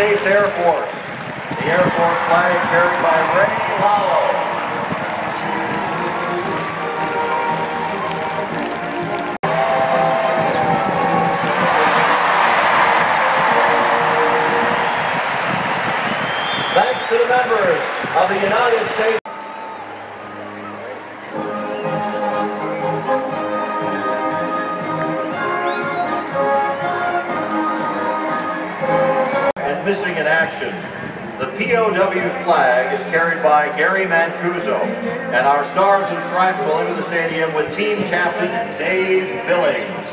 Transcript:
States Air Force. The Air Force flag carried by Ray Lalo. Thanks to the members of the United States missing in action. The POW flag is carried by Gary Mancuso, and our stars and stripes will enter the stadium with team captain Dave Billings.